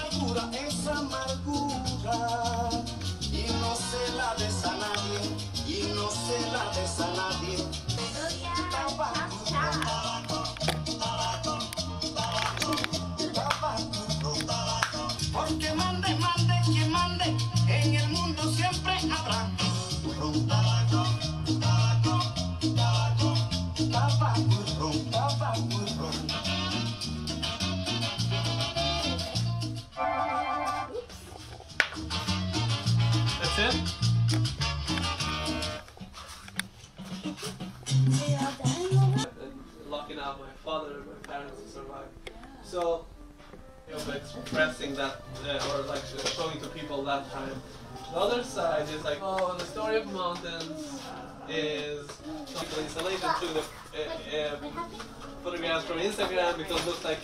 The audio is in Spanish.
amargura es amargura y no se la des a nadie, y no se la des a nadie. Porque mande, mande, que mande en el now my father and my parents survived. So, you know, expressing that uh, or like uh, showing to people that time. The other side is like, oh, the story of mountains is some installation through the uh, uh, photographs from Instagram because it looks like